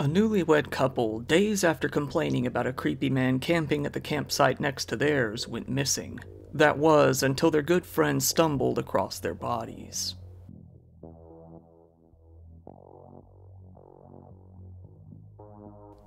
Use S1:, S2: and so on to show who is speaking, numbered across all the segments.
S1: A newlywed couple, days after complaining about a creepy man camping at the campsite next to theirs, went missing. That was until their good friend stumbled across their bodies.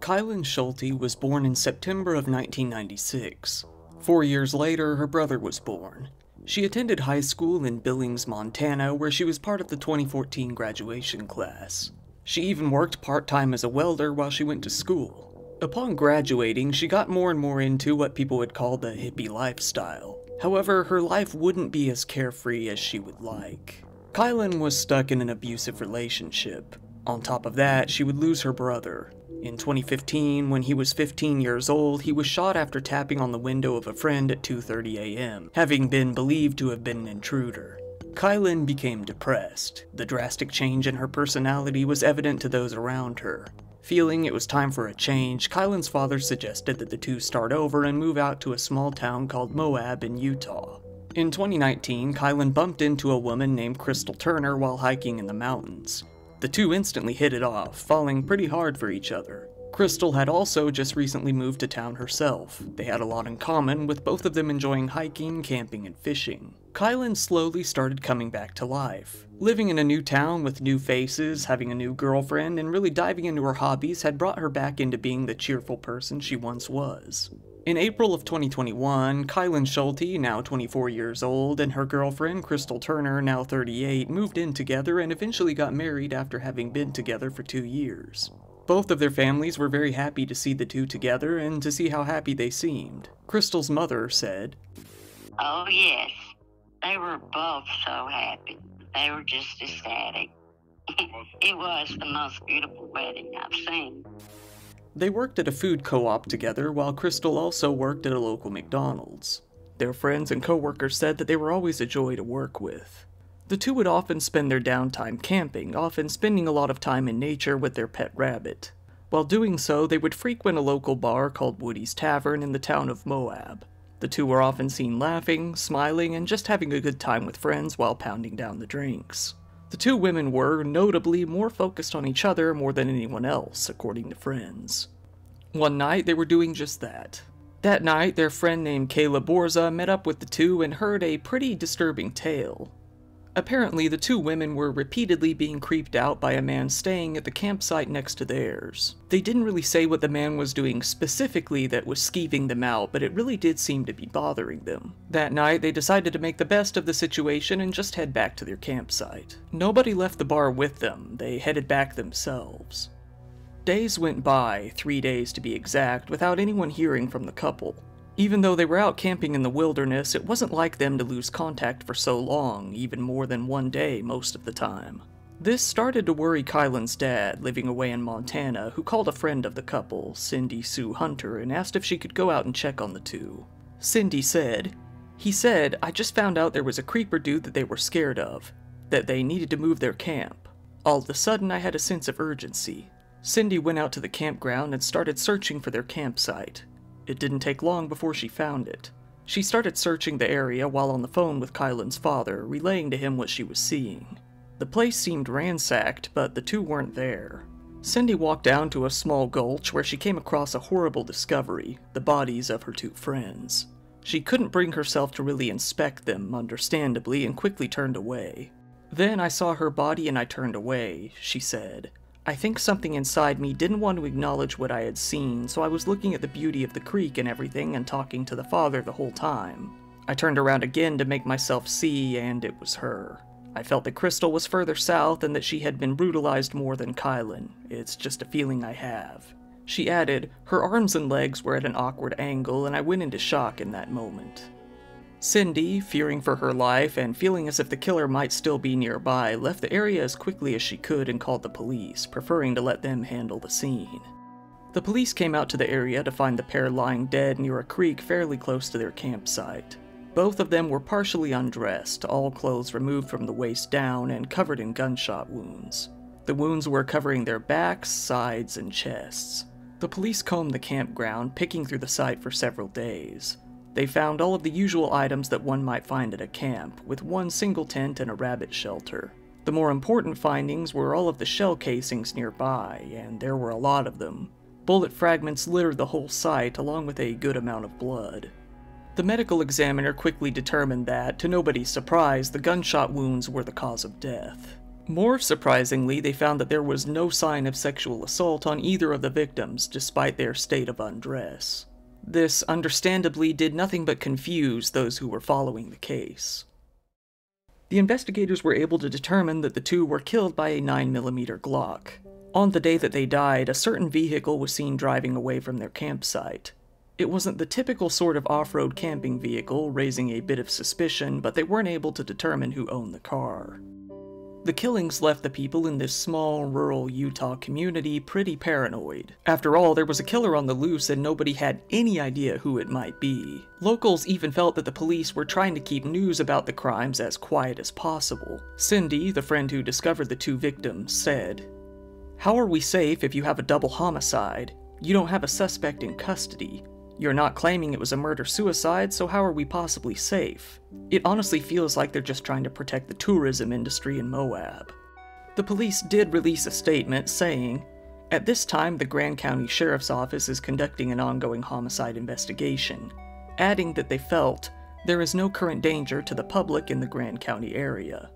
S1: Kylen Schulte was born in September of 1996. Four years later, her brother was born. She attended high school in Billings, Montana, where she was part of the 2014 graduation class. She even worked part time as a welder while she went to school. Upon graduating, she got more and more into what people would call the hippie lifestyle. However, her life wouldn't be as carefree as she would like. Kylen was stuck in an abusive relationship. On top of that, she would lose her brother. In 2015, when he was 15 years old, he was shot after tapping on the window of a friend at 2:30 a.m., having been believed to have been an intruder. Kylen became depressed. The drastic change in her personality was evident to those around her. Feeling it was time for a change, Kylen's father suggested that the two start over and move out to a small town called Moab in Utah. In 2019, Kylen bumped into a woman named Crystal Turner while hiking in the mountains. The two instantly hit it off, falling pretty hard for each other. Crystal had also just recently moved to town herself. They had a lot in common, with both of them enjoying hiking, camping, and fishing. Kylen slowly started coming back to life. Living in a new town with new faces, having a new girlfriend, and really diving into her hobbies had brought her back into being the cheerful person she once was. In April of 2021, Kylen Schulte, now 24 years old, and her girlfriend, Crystal Turner, now 38, moved in together and eventually got married after having been together for two years. Both of their families were very happy to see the two together and to see how happy they seemed. Crystal's mother said,
S2: Oh, yes. They were both so happy. They were just ecstatic. it was the most beautiful wedding I've seen.
S1: They worked at a food co op together while Crystal also worked at a local McDonald's. Their friends and coworkers said that they were always a joy to work with. The two would often spend their downtime camping, often spending a lot of time in nature with their pet rabbit. While doing so, they would frequent a local bar called Woody's Tavern in the town of Moab. The two were often seen laughing, smiling, and just having a good time with friends while pounding down the drinks. The two women were, notably, more focused on each other more than anyone else, according to friends. One night, they were doing just that. That night, their friend named Kayla Borza met up with the two and heard a pretty disturbing tale. Apparently, the two women were repeatedly being creeped out by a man staying at the campsite next to theirs. They didn't really say what the man was doing specifically that was skeeving them out, but it really did seem to be bothering them. That night, they decided to make the best of the situation and just head back to their campsite. Nobody left the bar with them, they headed back themselves. Days went by, three days to be exact, without anyone hearing from the couple. Even though they were out camping in the wilderness, it wasn't like them to lose contact for so long, even more than one day most of the time. This started to worry Kylen's dad, living away in Montana, who called a friend of the couple, Cindy Sue Hunter, and asked if she could go out and check on the two. Cindy said, He said, I just found out there was a creeper dude that they were scared of, that they needed to move their camp. All of a sudden, I had a sense of urgency. Cindy went out to the campground and started searching for their campsite. It didn't take long before she found it. She started searching the area while on the phone with Kylen's father, relaying to him what she was seeing. The place seemed ransacked, but the two weren't there. Cindy walked down to a small gulch where she came across a horrible discovery the bodies of her two friends. She couldn't bring herself to really inspect them, understandably, and quickly turned away. Then I saw her body and I turned away, she said. I think something inside me didn't want to acknowledge what I had seen, so I was looking at the beauty of the creek and everything and talking to the father the whole time. I turned around again to make myself see, and it was her. I felt that Crystal was further south and that she had been brutalized more than Kylen. It's just a feeling I have. She added, her arms and legs were at an awkward angle, and I went into shock in that moment. Cindy, fearing for her life and feeling as if the killer might still be nearby, left the area as quickly as she could and called the police, preferring to let them handle the scene. The police came out to the area to find the pair lying dead near a creek fairly close to their campsite. Both of them were partially undressed, all clothes removed from the waist down and covered in gunshot wounds. The wounds were covering their backs, sides, and chests. The police combed the campground, picking through the site for several days. They found all of the usual items that one might find at a camp, with one single tent and a rabbit shelter. The more important findings were all of the shell casings nearby, and there were a lot of them. Bullet fragments littered the whole site, along with a good amount of blood. The medical examiner quickly determined that, to nobody's surprise, the gunshot wounds were the cause of death. More surprisingly, they found that there was no sign of sexual assault on either of the victims, despite their state of undress. This, understandably, did nothing but confuse those who were following the case. The investigators were able to determine that the two were killed by a 9mm Glock. On the day that they died, a certain vehicle was seen driving away from their campsite. It wasn't the typical sort of off road camping vehicle, raising a bit of suspicion, but they weren't able to determine who owned the car. The killings left the people in this small, rural Utah community pretty paranoid. After all, there was a killer on the loose and nobody had any idea who it might be. Locals even felt that the police were trying to keep news about the crimes as quiet as possible. Cindy, the friend who discovered the two victims, said, How are we safe if you have a double homicide? You don't have a suspect in custody. You're not claiming it was a murder-suicide, so how are we possibly safe? It honestly feels like they're just trying to protect the tourism industry in Moab. The police did release a statement saying, At this time, the Grand County Sheriff's Office is conducting an ongoing homicide investigation, adding that they felt there is no current danger to the public in the Grand County area.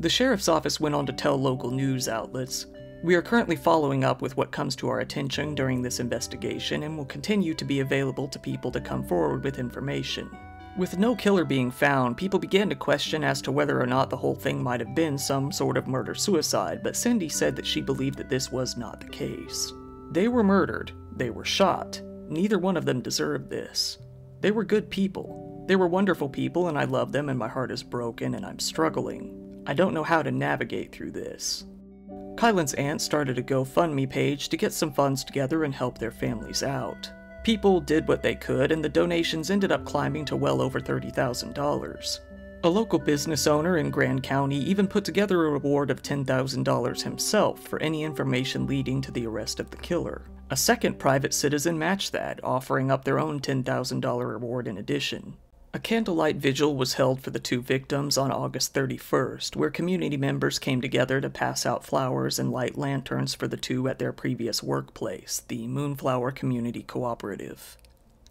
S1: The Sheriff's Office went on to tell local news outlets we are currently following up with what comes to our attention during this investigation and will continue to be available to people to come forward with information. With no killer being found, people began to question as to whether or not the whole thing might have been some sort of murder-suicide, but Cindy said that she believed that this was not the case. They were murdered, they were shot, neither one of them deserved this. They were good people. They were wonderful people and I love them and my heart is broken and I'm struggling. I don't know how to navigate through this. Kylen's aunt started a GoFundMe page to get some funds together and help their families out. People did what they could, and the donations ended up climbing to well over $30,000. A local business owner in Grand County even put together a reward of $10,000 himself for any information leading to the arrest of the killer. A second private citizen matched that, offering up their own $10,000 reward in addition. A candlelight vigil was held for the two victims on August 31st, where community members came together to pass out flowers and light lanterns for the two at their previous workplace, the Moonflower Community Cooperative.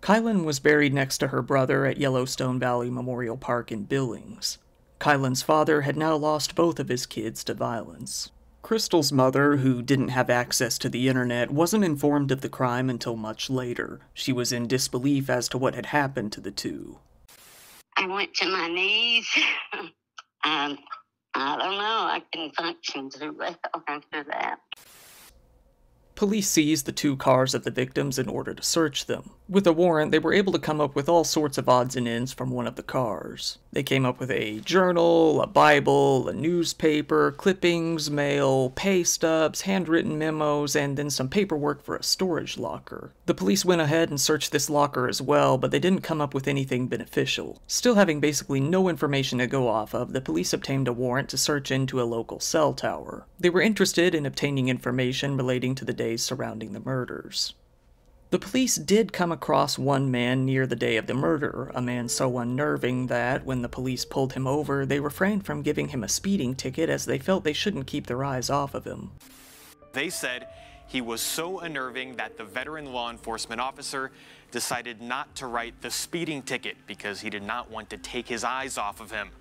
S1: Kylen was buried next to her brother at Yellowstone Valley Memorial Park in Billings. Kylen's father had now lost both of his kids to violence. Crystal's mother, who didn't have access to the internet, wasn't informed of the crime until much later. She was in disbelief as to what had happened to the two.
S2: I went to my knees. and um, I don't know, I can function too well after that.
S1: Police seized the two cars of the victims in order to search them. With a warrant, they were able to come up with all sorts of odds and ends from one of the cars. They came up with a journal, a Bible, a newspaper, clippings, mail, pay stubs, handwritten memos, and then some paperwork for a storage locker. The police went ahead and searched this locker as well, but they didn't come up with anything beneficial. Still having basically no information to go off of, the police obtained a warrant to search into a local cell tower. They were interested in obtaining information relating to the days surrounding the murders. The police did come across one man near the day of the murder, a man so unnerving that, when the police pulled him over, they refrained from giving him a speeding ticket as they felt they shouldn't keep their eyes off of him.
S3: They said he was so unnerving that the veteran law enforcement officer decided not to write the speeding ticket because he did not want to take his eyes off of him.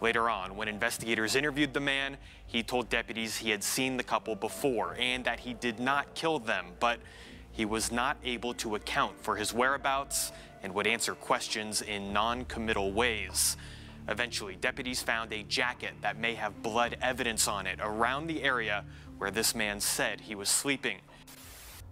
S3: Later on, when investigators interviewed the man, he told deputies he had seen the couple before and that he did not kill them, but he was not able to account for his whereabouts and would answer questions in non-committal ways. Eventually, deputies found a jacket that may have blood evidence on it around the area where this man said he was sleeping.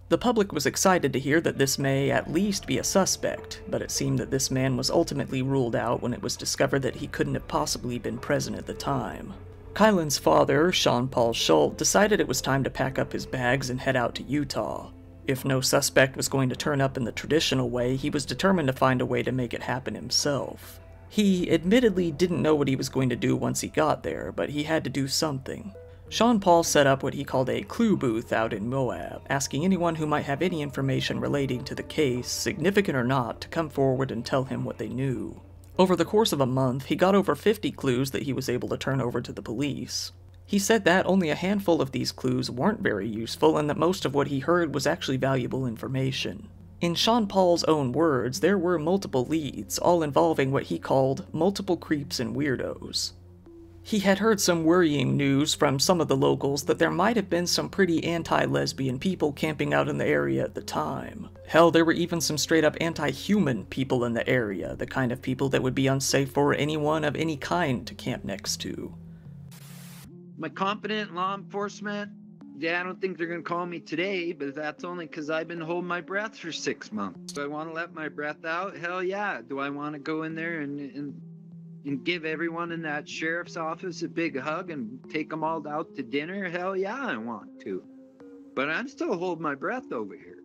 S1: The public was excited to hear that this may at least be a suspect, but it seemed that this man was ultimately ruled out when it was discovered that he couldn't have possibly been present at the time. Kylen's father, Sean Paul Schultz, decided it was time to pack up his bags and head out to Utah. If no suspect was going to turn up in the traditional way, he was determined to find a way to make it happen himself. He admittedly didn't know what he was going to do once he got there, but he had to do something. Sean Paul set up what he called a clue booth out in Moab, asking anyone who might have any information relating to the case, significant or not, to come forward and tell him what they knew. Over the course of a month, he got over 50 clues that he was able to turn over to the police. He said that only a handful of these clues weren't very useful and that most of what he heard was actually valuable information. In Sean Paul's own words, there were multiple leads, all involving what he called multiple creeps and weirdos. He had heard some worrying news from some of the locals that there might have been some pretty anti lesbian people camping out in the area at the time. Hell, there were even some straight up anti human people in the area, the kind of people that would be unsafe for anyone of any kind to camp next to.
S4: My confident law enforcement yeah, I don't think they're going to call me today, but that's only because I've been holding my breath for six months. Do I want to let my breath out? Hell yeah. Do I want to go in there and, and, and give everyone in that sheriff's office a big hug and take them all out to dinner? Hell yeah, I want to. But I'm still holding my breath over here.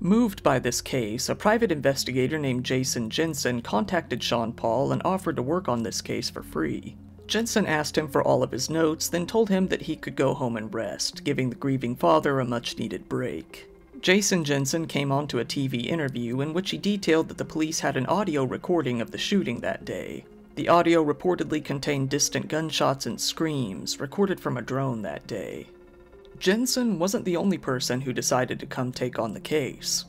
S1: Moved by this case, a private investigator named Jason Jensen contacted Sean Paul and offered to work on this case for free. Jensen asked him for all of his notes, then told him that he could go home and rest, giving the grieving father a much needed break. Jason Jensen came on to a TV interview in which he detailed that the police had an audio recording of the shooting that day. The audio reportedly contained distant gunshots and screams, recorded from a drone that day. Jensen wasn't the only person who decided to come take on the case.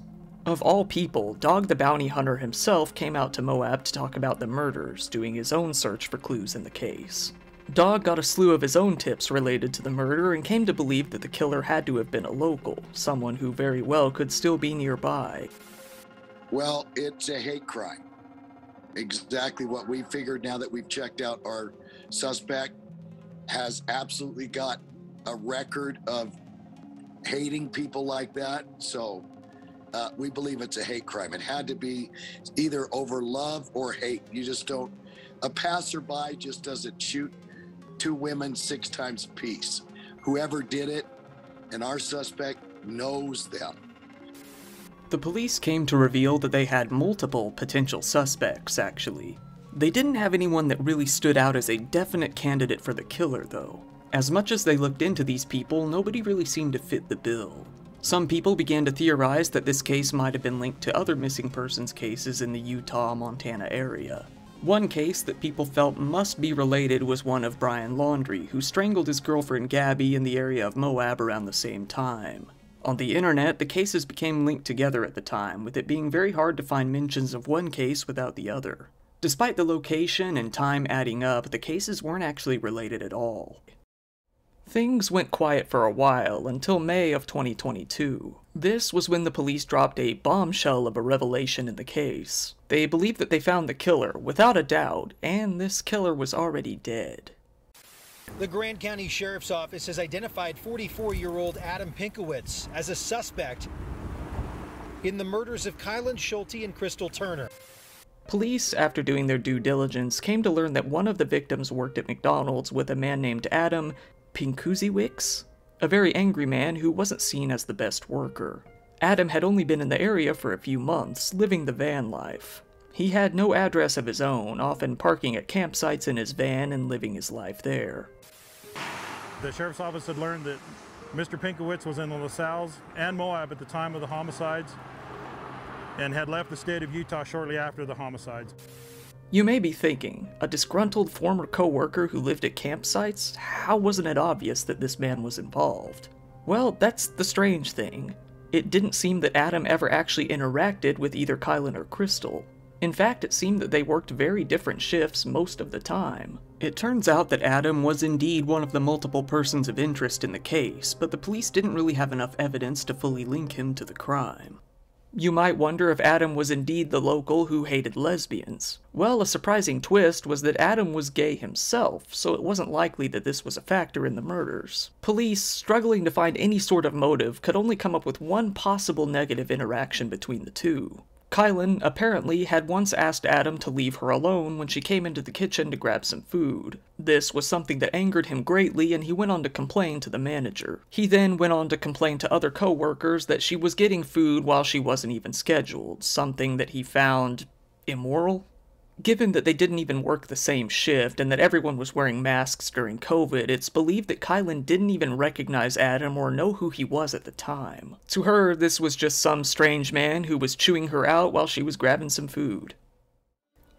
S1: Of all people, Dog the Bounty Hunter himself came out to Moab to talk about the murders, doing his own search for clues in the case. Dog got a slew of his own tips related to the murder and came to believe that the killer had to have been a local, someone who very well could still be nearby.
S5: Well, it's a hate crime. Exactly what we figured now that we've checked out our suspect has absolutely got a record of hating people like that. So uh, we believe it's a hate crime. It had to be either over love or hate. You just don't, a passerby just doesn't shoot two women six times apiece. Whoever did it and our suspect knows them.
S1: The police came to reveal that they had multiple potential suspects, actually. They didn't have anyone that really stood out as a definite candidate for the killer, though. As much as they looked into these people, nobody really seemed to fit the bill. Some people began to theorize that this case might have been linked to other missing persons cases in the Utah-Montana area. One case that people felt must be related was one of Brian Laundrie, who strangled his girlfriend Gabby in the area of Moab around the same time. On the internet, the cases became linked together at the time, with it being very hard to find mentions of one case without the other. Despite the location and time adding up, the cases weren't actually related at all. Things went quiet for a while until May of 2022. This was when the police dropped a bombshell of a revelation in the case. They believed that they found the killer, without a doubt, and this killer was already dead.
S6: The Grand County Sheriff's Office has identified 44 year old Adam Pinkowitz as a suspect in the murders of Kylen Schulte and Crystal Turner.
S1: Police, after doing their due diligence, came to learn that one of the victims worked at McDonald's with a man named Adam Pinkuziewicz, a very angry man who wasn't seen as the best worker. Adam had only been in the area for a few months, living the van life. He had no address of his own, often parking at campsites in his van and living his life there.
S7: The sheriff's office had learned that Mr. Pinkowitz was in the La Sals and Moab at the time of the homicides and had left the state of Utah shortly after the homicides.
S1: You may be thinking, a disgruntled former coworker who lived at campsites? How wasn't it obvious that this man was involved? Well, that's the strange thing. It didn't seem that Adam ever actually interacted with either Kylen or Crystal. In fact, it seemed that they worked very different shifts most of the time. It turns out that Adam was indeed one of the multiple persons of interest in the case, but the police didn't really have enough evidence to fully link him to the crime. You might wonder if Adam was indeed the local who hated lesbians. Well, a surprising twist was that Adam was gay himself, so it wasn't likely that this was a factor in the murders. Police, struggling to find any sort of motive, could only come up with one possible negative interaction between the two. Kylen apparently had once asked Adam to leave her alone when she came into the kitchen to grab some food. This was something that angered him greatly and he went on to complain to the manager. He then went on to complain to other co-workers that she was getting food while she wasn't even scheduled, something that he found immoral? Given that they didn't even work the same shift and that everyone was wearing masks during COVID, it's believed that Kylen didn't even recognize Adam or know who he was at the time. To her, this was just some strange man who was chewing her out while she was grabbing some food.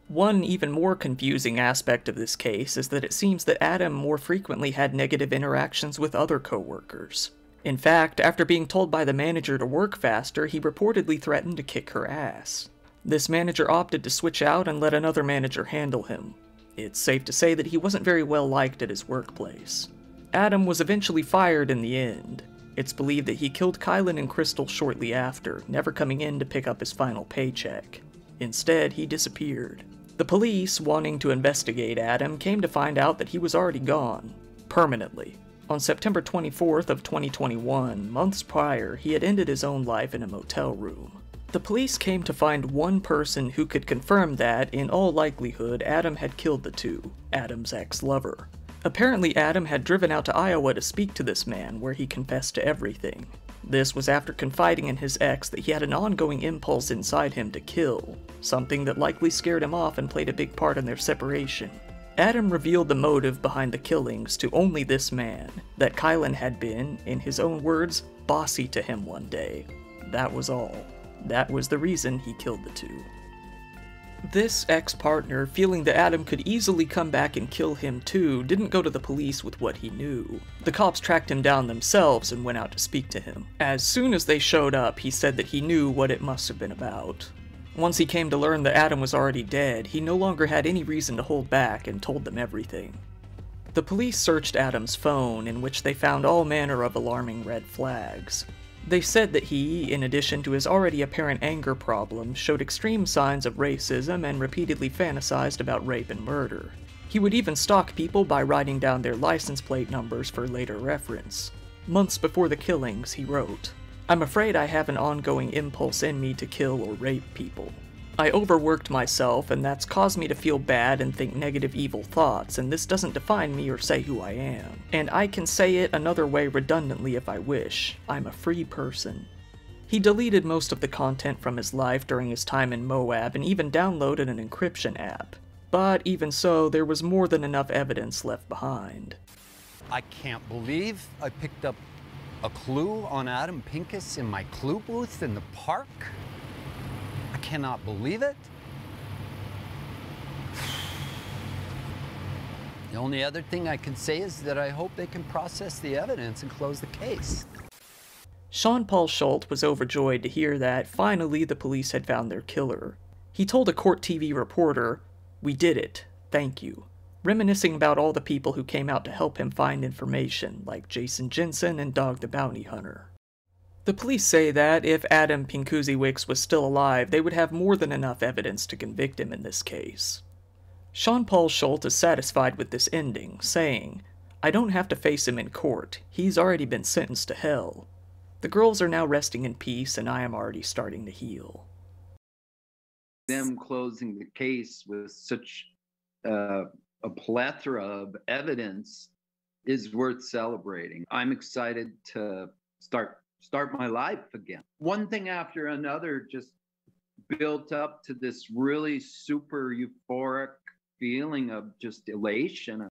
S1: One even more confusing aspect of this case is that it seems that Adam more frequently had negative interactions with other coworkers. In fact, after being told by the manager to work faster, he reportedly threatened to kick her ass. This manager opted to switch out and let another manager handle him. It's safe to say that he wasn't very well liked at his workplace. Adam was eventually fired in the end. It's believed that he killed Kylen and Crystal shortly after, never coming in to pick up his final paycheck. Instead, he disappeared. The police, wanting to investigate Adam, came to find out that he was already gone. Permanently. On September 24th of 2021, months prior, he had ended his own life in a motel room. The police came to find one person who could confirm that, in all likelihood, Adam had killed the two, Adam's ex-lover. Apparently, Adam had driven out to Iowa to speak to this man, where he confessed to everything. This was after confiding in his ex that he had an ongoing impulse inside him to kill, something that likely scared him off and played a big part in their separation. Adam revealed the motive behind the killings to only this man, that Kylen had been, in his own words, bossy to him one day. That was all. That was the reason he killed the two. This ex-partner, feeling that Adam could easily come back and kill him too, didn't go to the police with what he knew. The cops tracked him down themselves and went out to speak to him. As soon as they showed up, he said that he knew what it must have been about. Once he came to learn that Adam was already dead, he no longer had any reason to hold back and told them everything. The police searched Adam's phone, in which they found all manner of alarming red flags. They said that he, in addition to his already apparent anger problems, showed extreme signs of racism and repeatedly fantasized about rape and murder. He would even stalk people by writing down their license plate numbers for later reference. Months before the killings, he wrote, I'm afraid I have an ongoing impulse in me to kill or rape people. I overworked myself, and that's caused me to feel bad and think negative evil thoughts, and this doesn't define me or say who I am. And I can say it another way redundantly if I wish. I'm a free person. He deleted most of the content from his life during his time in Moab and even downloaded an encryption app. But even so, there was more than enough evidence left behind.
S8: I can't believe I picked up a clue on Adam Pincus in my clue booth in the park cannot believe it. The only other thing I can say is that I hope they can process the evidence and close the case.
S1: Sean Paul Schultz was overjoyed to hear that finally the police had found their killer. He told a court TV reporter, We did it, thank you, reminiscing about all the people who came out to help him find information, like Jason Jensen and Dog the Bounty Hunter. The police say that if Adam Pinkuziewicz was still alive, they would have more than enough evidence to convict him in this case. Sean Paul Schultz is satisfied with this ending, saying, I don't have to face him in court. He's already been sentenced to hell. The girls are now resting in peace, and I am already starting to heal.
S4: Them closing the case with such uh, a plethora of evidence is worth celebrating. I'm excited to start start my life again. One thing after another just built up to this really super euphoric feeling of just elation.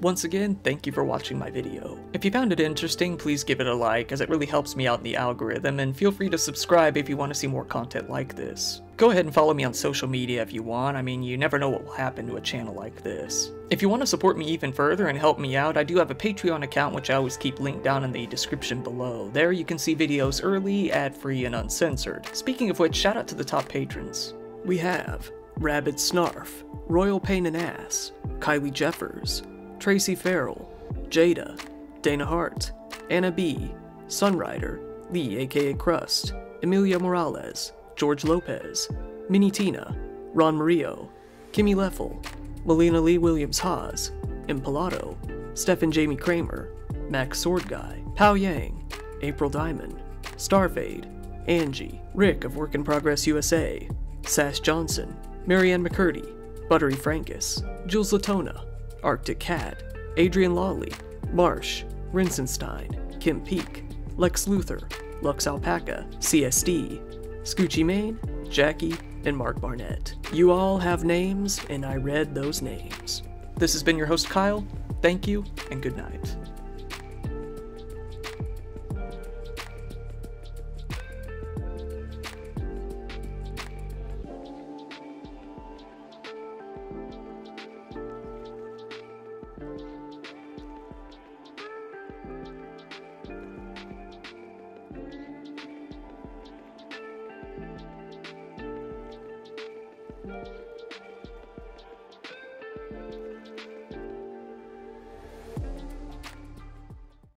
S1: Once again, thank you for watching my video. If you found it interesting, please give it a like, as it really helps me out in the algorithm, and feel free to subscribe if you want to see more content like this. Go ahead and follow me on social media if you want, I mean, you never know what will happen to a channel like this. If you want to support me even further and help me out, I do have a Patreon account which I always keep linked down in the description below. There you can see videos early, ad-free, and uncensored. Speaking of which, shout out to the top patrons. We have Rabid Snarf, Royal Pain and Ass, Kylie Jeffers, Tracy Farrell, Jada, Dana Hart, Anna B, Sunrider, Lee aka Crust, Emilia Morales, George Lopez, Minnie Tina, Ron Mario, Kimmy Leffel, Melina Lee Williams Haas, Impalato, Stephen Jamie Kramer, Max Sword Guy, Pao Yang, April Diamond, Starfade, Angie, Rick of Work in Progress USA, Sash Johnson, Marianne McCurdy, Buttery Frankus, Jules Latona, Arctic Cat, Adrian Lawley, Marsh, Rinsenstein, Kim Peak, Lex Luthor, Lux Alpaca, CSD, Scoochie Main, Jackie, and Mark Barnett. You all have names, and I read those names. This has been your host, Kyle. Thank you, and good night.